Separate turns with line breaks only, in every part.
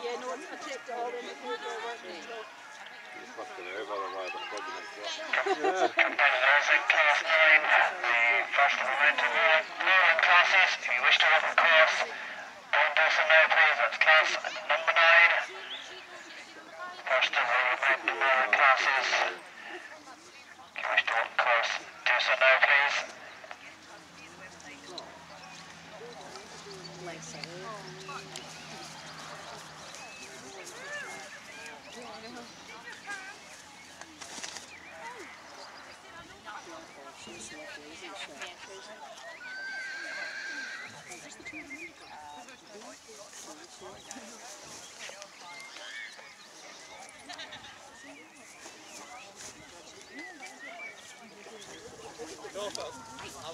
Yeah, no, I checked all in the food were working. So
Competitors in Class 9 the first momentum moving classes. If you wish to run the course, go and do so now please. That's class number 9. First of the momentum classes. If you wish to run the course, do so now please.
I'm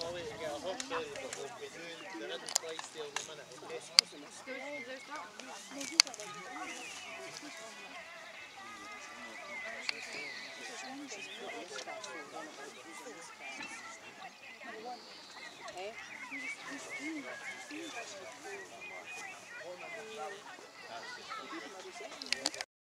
away to get a hot sorry, but we'll be doing the and fly still in a minute, okay? Thank you.